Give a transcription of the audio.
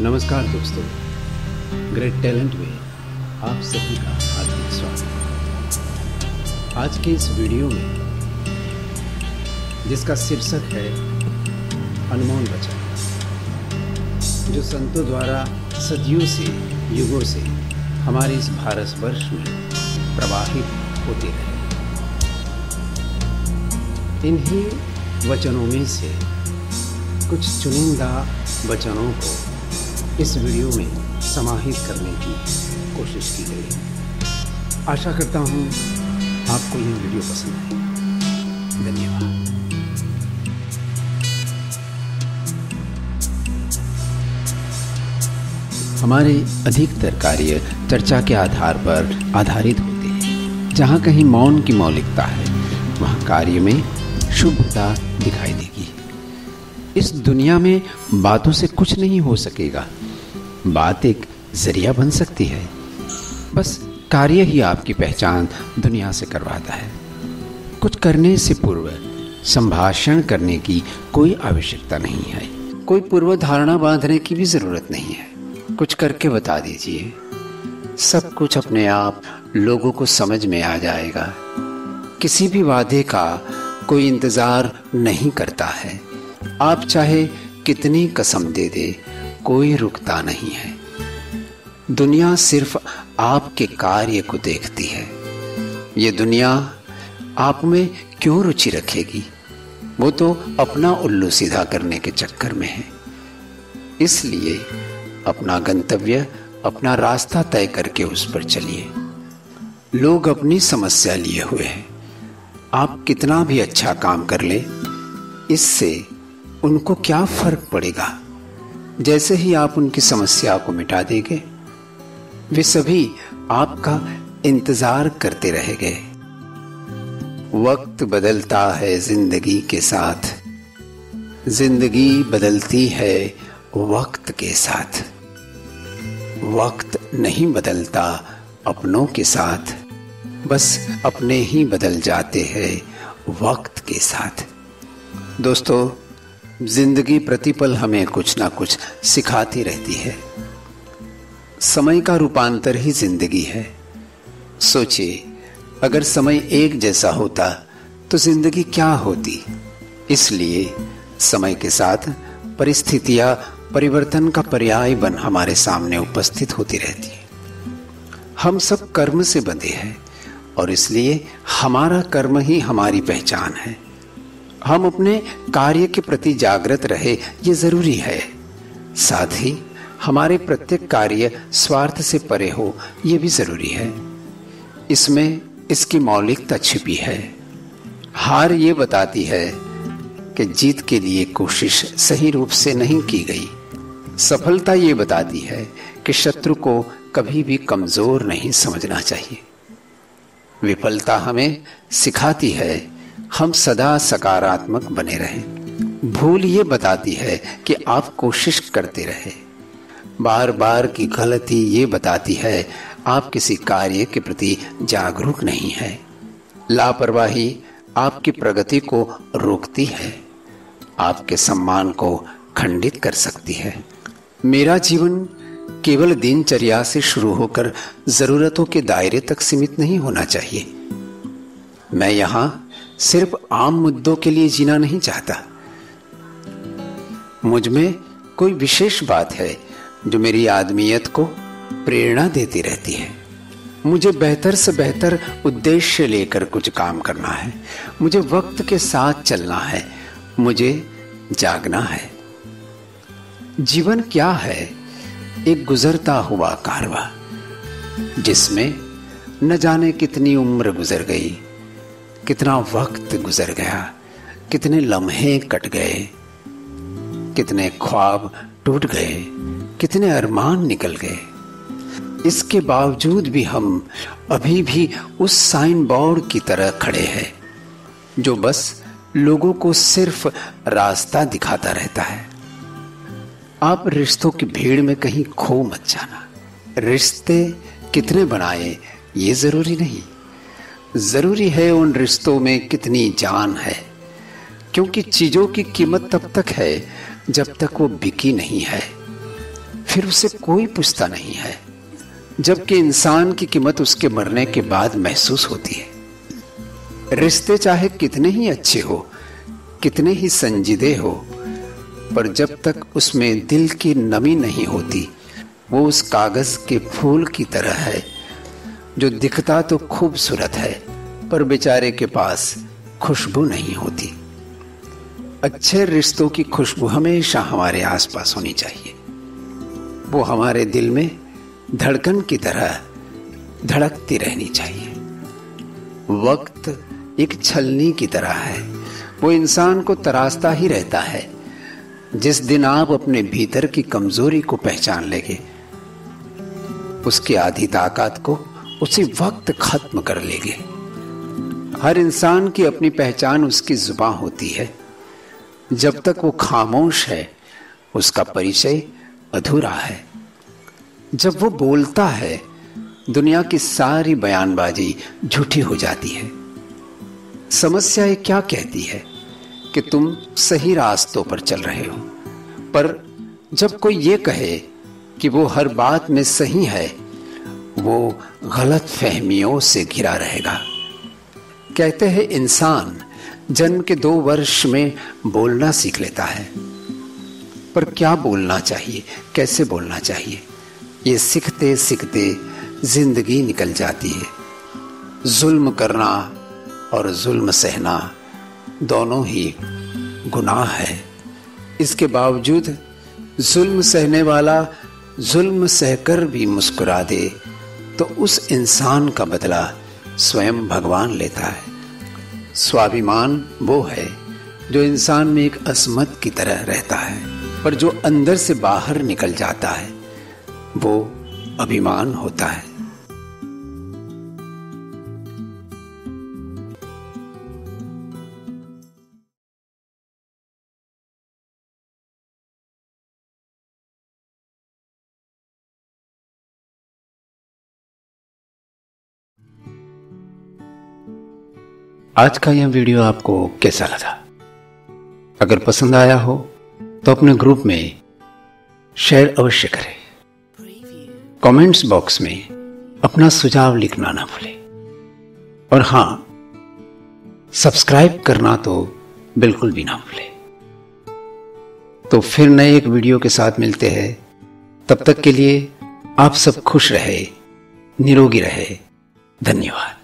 नमस्कार दोस्तों। Great talent में आप सभी का हार्दिक स्वागत। आज के इस वीडियो में जिसका शीर्षक है अनमोल वचन जो संतों द्वारा सदियों से, युगों से हमारे इस भारत वर्ष में प्रवाहित होते रहे। इन्हीं वचनों में से कुछ चुनिंदा वचनों को इस वीडियो में समाहित करने की कोशिश की गई आशा करता हूँ आपको ये वीडियो पसंद आए। धन्यवाद। हमारे अधिकतर कार्य चर्चा के आधार पर आधारित होते हैं। जहाँ कहीं मौन की मौलिकता है, वहाँ कार्य में शुभता दिखाई देगी। इस दुनिया में बातों से कुछ नहीं हो सकेगा। बात एक ज़रिया बन सकती है। बस कार्य ही आपकी पहचान दुनिया से करवाता है। कुछ करने से पूर्व संभाषण करने की कोई आवश्यकता नहीं है। कोई पूर्व धारणा बांधने की भी ज़रूरत नहीं है। कुछ करके बता दीजिए। सब कुछ अपने आप लोगों को समझ में आ जाएगा। किसी भी वादे का कोई इंतज़ार नहीं करता है। आप चाहे कितनी कसम दे दे कोई रुकता नहीं है। दुनिया सिर्फ़ आपके कार्य को देखती है। ये दुनिया आप में क्यों रुचि रखेगी? वो तो अपना उल्लू सीधा करने के चक्कर में है। इसलिए अपना गंतव्य, अपना रास्ता तय करके उस पर चलिए। लोग अपनी समस्या लिए हुए हैं। आप कितना भी अच्छा काम कर ले, इससे उनको क्या फ़र्क पड़ेगा? जैसे ही आप उनकी समस्या को मिटा देंगे, वे सभी आपका इंतज़ार करते रह गए वक्त बदलता है ज़िंदगी के साथ। ज़िंदगी बदलती है वक्त के साथ। वक्त नहीं बदलता अपनों के साथ। बस अपने ही बदल जाते हैं वक्त के साथ। दोस्तों ज़िंदगी प्रतिपल हमें कुछ ना कुछ सिखाती रहती है। समय का रूपांतर ही ज़िंदगी है। सोचिए, अगर समय एक जैसा होता तो ज़िंदगी क्या होती? इसलिए समय के साथ परिस्थितियाँ, परिवर्तन का पर्याय बन हमारे सामने उपस्थित होती रहती है। हम सब कर्म से बंधे हैं, और इसलिए हमारा कर्म ही हमारी पहचान है। हम अपने कार्य के प्रति जागृत रहे, ये ज़रूरी है। साथ ही हमारे प्रत्येक कार्य स्वार्थ से परे हो, ये भी ज़रूरी है। इसमें इसकी मौलिकता छिपी है। हार ये बताती है कि जीत के लिए कोशिश सही रूप से नहीं की गई। सफलता ये बताती है कि शत्रु को कभी भी कमज़ोर नहीं समझना चाहिए। विफलता हमें सिखाती है हम सदा सकारात्मक बने रहें। भूल ये बताती है कि आप कोशिश करते रहे। बार बार की गलती ये बताती है, आप किसी कार्य के प्रति जागरूक नहीं है। लापरवाही आपकी प्रगति को रोकती है। आपके सम्मान को खंडित कर सकती है। मेरा जीवन केवल दिनचर्या से शुरू होकर जरूरतों के दायरे तक सीमित नहीं होना चाहिए। मैं यहाँ सिर्फ़ आम मुद्दों के लिए जीना नहीं चाहता। मुझमें कोई विशेष बात है जो मेरी आदमियत को प्रेरणा देती रहती है। मुझे बेहतर से बेहतर उद्देश्य लेकर कुछ काम करना है। मुझे वक्त के साथ चलना है। मुझे जागना है। जीवन क्या है? एक गुजरता हुआ कारवा, जिसमें न जाने कितनी उम्र गुजर गई। कितना वक्त गुजर गया, कितने लम्हे कट गए, कितने ख्वाब टूट गए, कितने अरमान निकल गए। इसके बावजूद भी हम अभी भी उस साइन बोर्ड की तरह खड़े हैं, जो बस लोगों को सिर्फ़ रास्ता दिखाता रहता है। आप रिश्तों की भीड़ में कहीं खो मत जाना। रिश्ते कितने बनाए, ये ज़रूरी नहीं। ज़रूरी है उन रिश्तों में कितनी जान है, क्योंकि चीज़ों की कीमत तब तक है जब तक वो बिकी नहीं है। फिर उसे कोई पूछता नहीं है, जबकि इंसान की कीमत उसके मरने के बाद महसूस होती है। रिश्ते चाहे कितने ही अच्छे हो, कितने ही संजीदे हो, पर जब तक उसमें दिल की नमी नहीं होती, वो उस कागज़ के फूल की तरह है। जो दिखता तो खूबसूरत है, पर बेचारे के पास खुशबू नहीं होती। अच्छे रिश्तों की खुशबू हमेशा हमारे आसपास होनी चाहिए। वो हमारे दिल में धड़कन की तरह धड़कती रहनी चाहिए। वक्त एक छलनी की तरह है। वो इंसान को तरासता ही रहता है। जिस दिन आप अपने भीतर की कमज़ोरी को पहचान लेंगे, उसकी आधी ताकत को उसी वक्त खत्म कर लेंगे। हर इंसान की अपनी पहचान उसकी जुबा होती है। जब तक वो खामोश है, उसका परिचय अधूरा है। जब वो बोलता है, दुनिया की सारी बयानबाजी झूठी हो जाती है। समस्या ये क्या कहती है कि तुम सही रास्तों पर चल रहे हो। पर जब कोई ये कहे कि वो हर बात में सही है वो गलत फहमियों से घिरा रहेगा। कहते हैं, इंसान जन्म के दो वर्ष में बोलना सीख लेता है। पर क्या बोलना चाहिए? कैसे बोलना चाहिए? ये सीखते सीखते ज़िंदगी निकल जाती है। जुल्म करना और जुल्म सहना दोनों ही गुनाह है। इसके बावजूद जुल्म सहने वाला जुल्म सहकर भी मुस्कुरा दे। तो उस इंसान का बदला स्वयं भगवान लेता है। स्वाभिमान वो है जो इंसान में एक असमत की तरह रहता है पर जो अंदर से बाहर निकल जाता है, वो अभिमान होता है। आज का यह वीडियो आपको कैसा लगा? अगर पसंद आया हो तो अपने ग्रुप में शेयर अवश्य करें। कमेंट्स बॉक्स में अपना सुझाव लिखना ना भूलें। और हाँ सब्सक्राइब करना तो बिल्कुल भी ना भूलें। तो फिर नए एक वीडियो के साथ मिलते हैं। तब तक के लिए आप सब खुश रहे, निरोगी रहे। धन्यवाद।